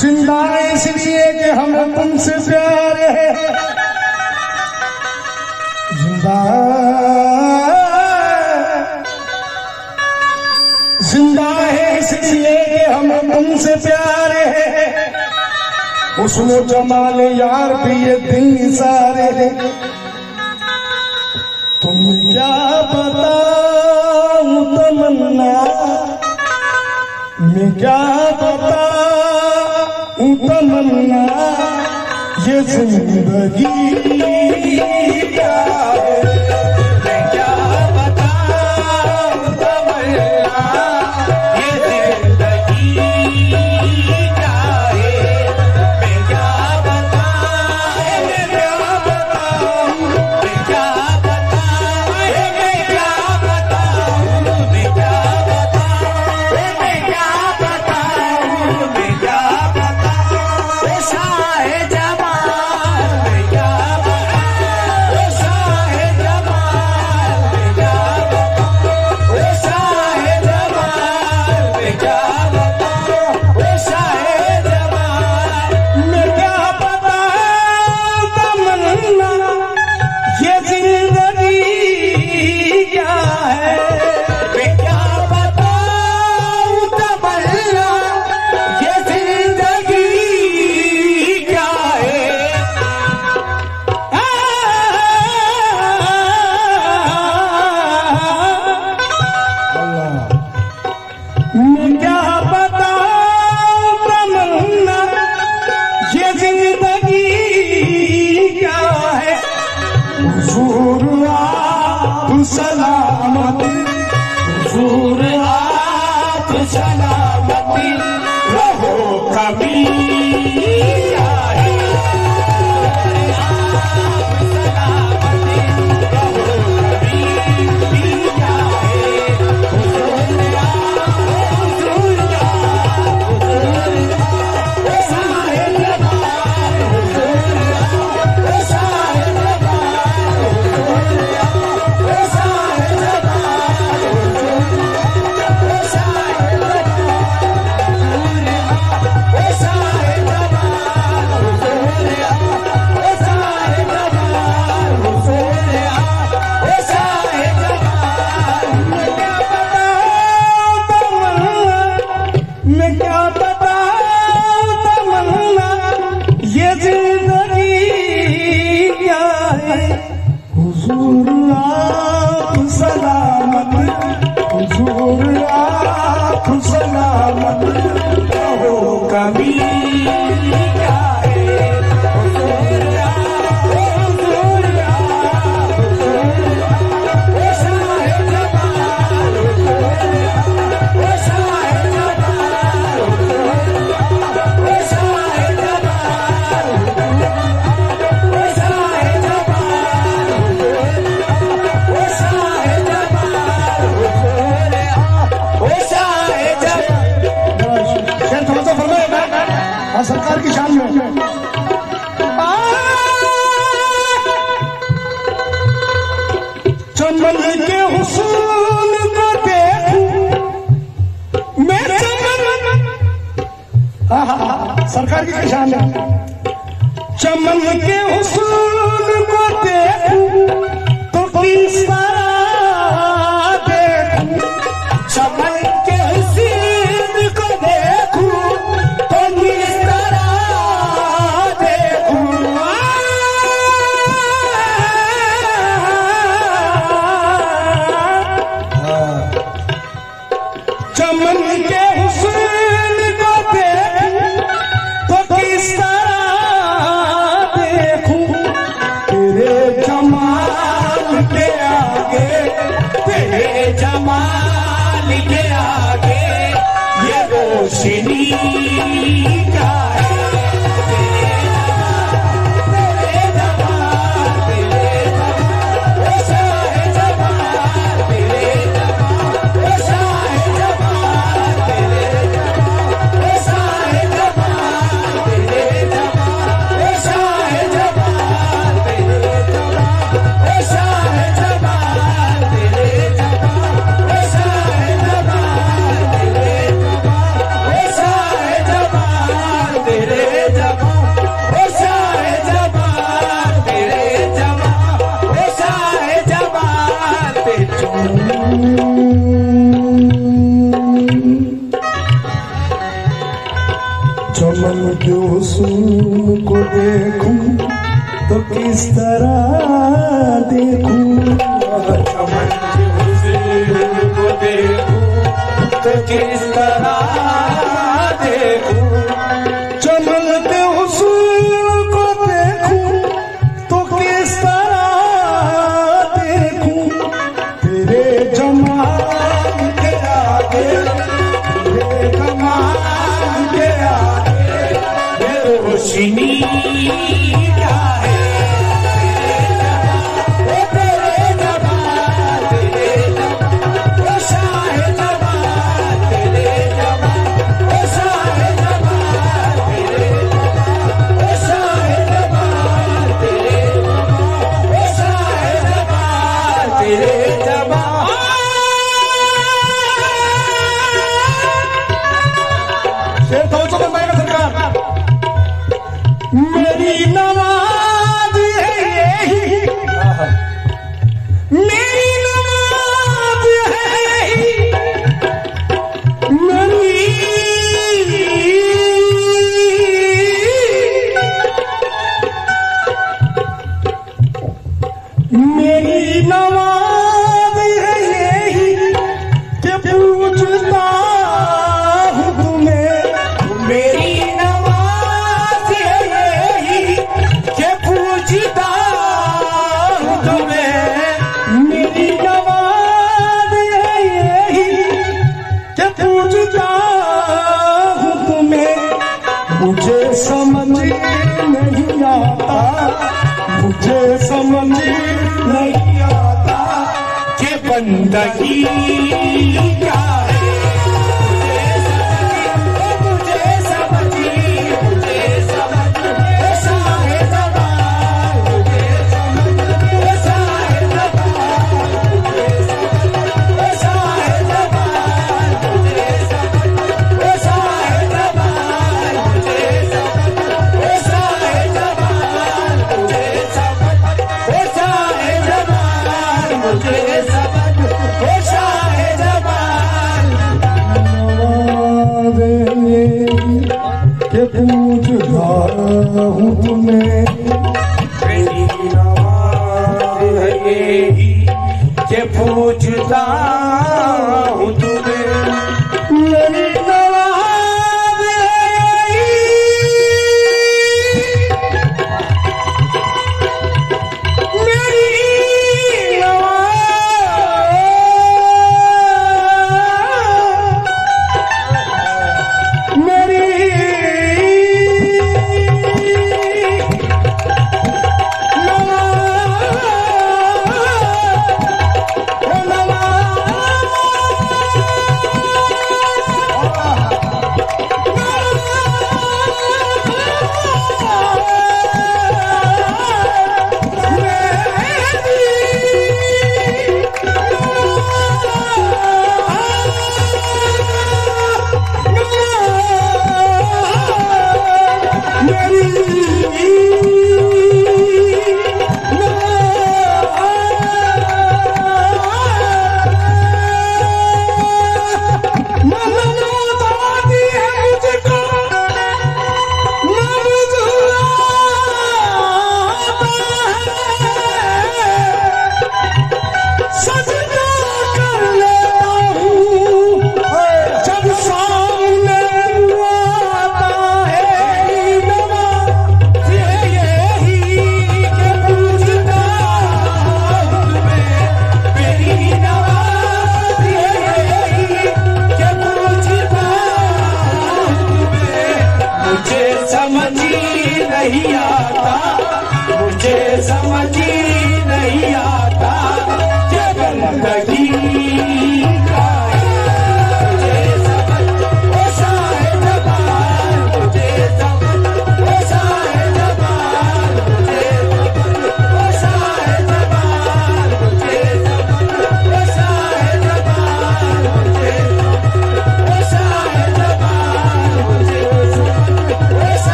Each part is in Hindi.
ज़िंदा इसलिए कि हमें तुमसे प्यार है। ज़िंदा ज़िंदा है इसलिए कि हमें तुमसे प्यार है। उसनो जमाल यार भी ये दिल सारे है। तुम्हें क्या बताऊँ, तमन्ना। पता तमन्ना ये जिंदगी सूरात सलामती रहो कमी आई रोशनी। मुझे समझ नहीं आता कि बंदगी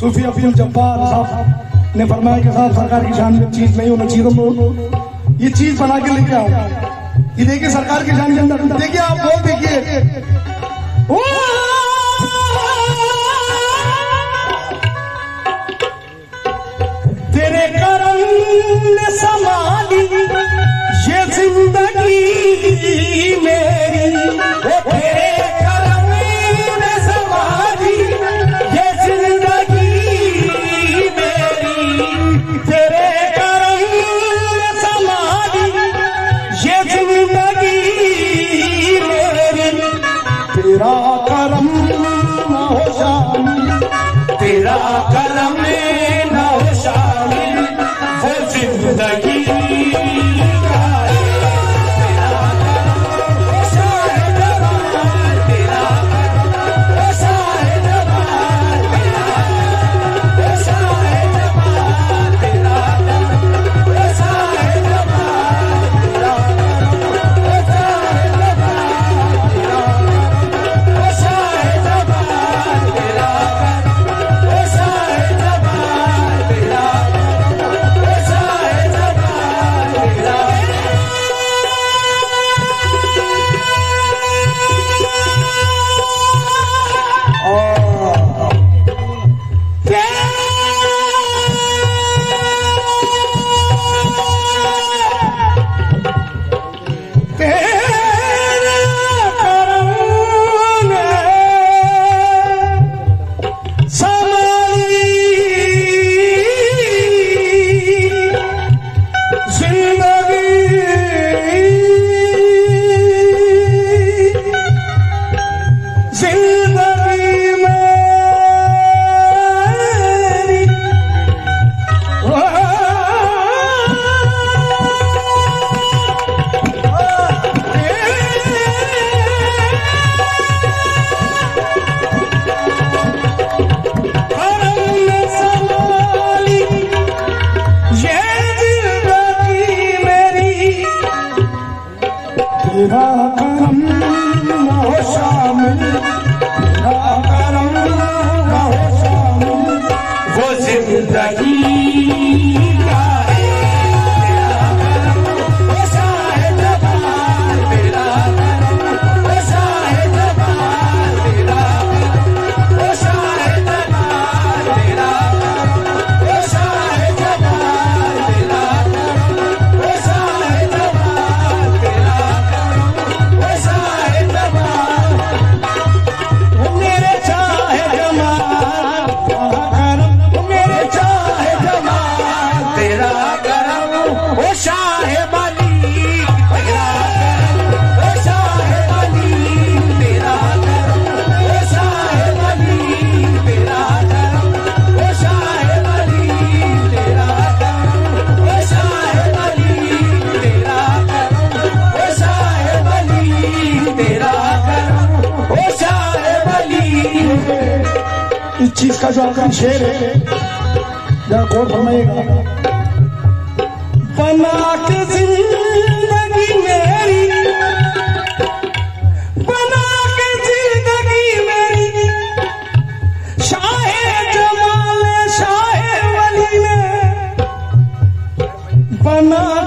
सूफी अफीम जब्बार साहब ने फरमाया कि साहब, सरकार की शान में चीज़ नहीं होना चाहिए तो ये चीज़ बना के लेके आओ। ये देखिए सरकार की शान के अंदर। देखिए आप वो देखिए। तेरे करम ये ज़िंदगी मेरी। तेरे बना ज़ी मेन ज़िंदगी मेरी वरी पनाल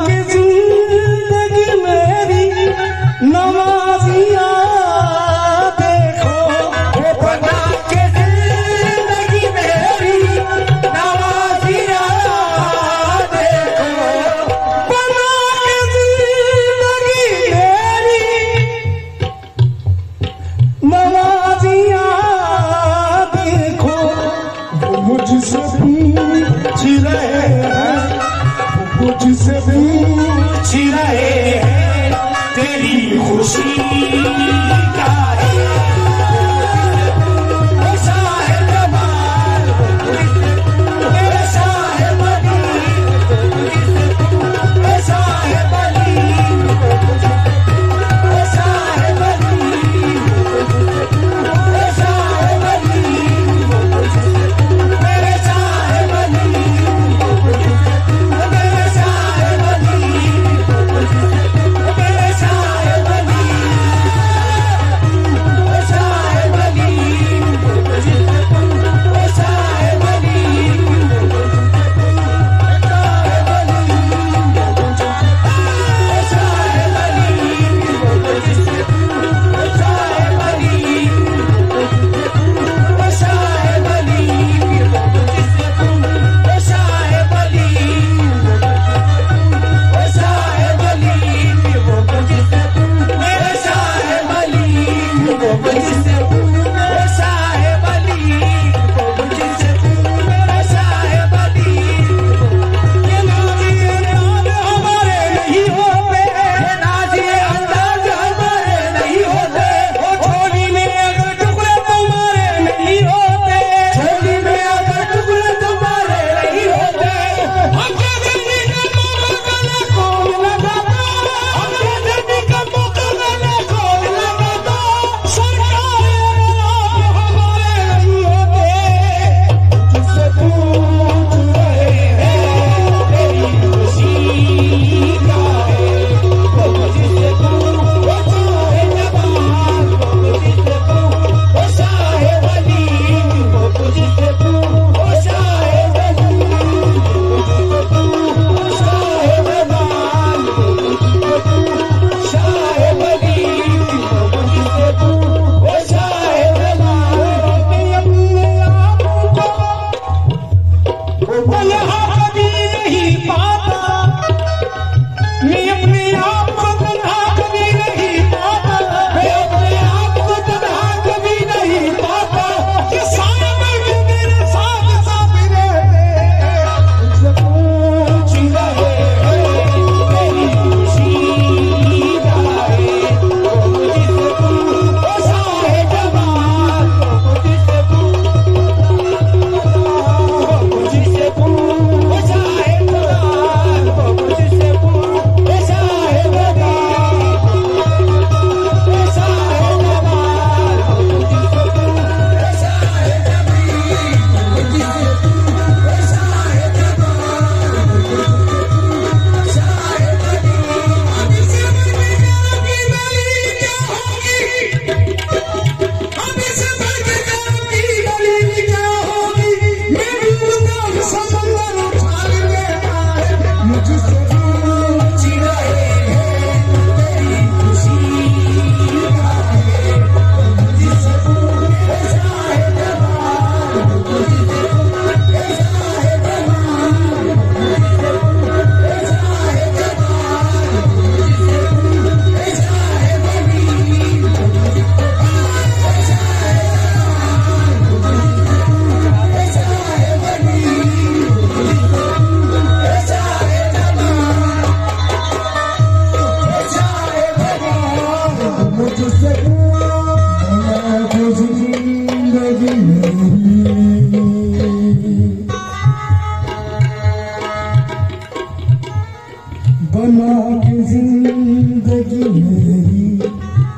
बना के ज़िंदगी मेरी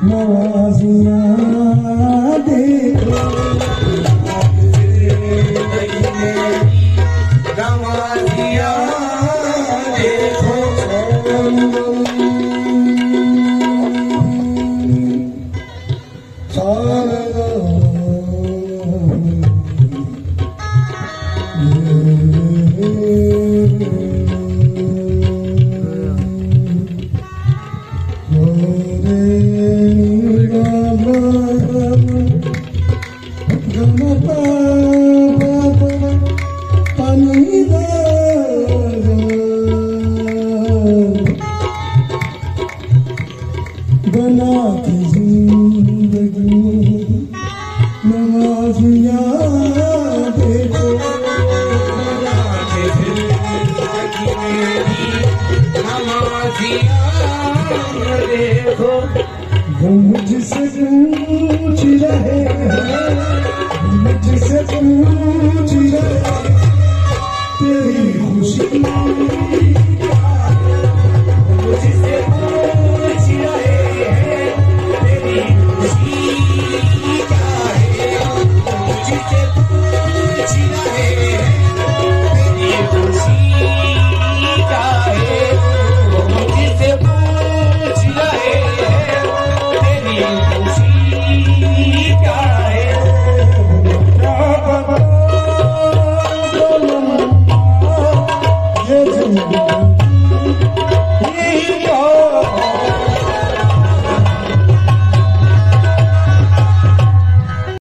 नवाजिया बना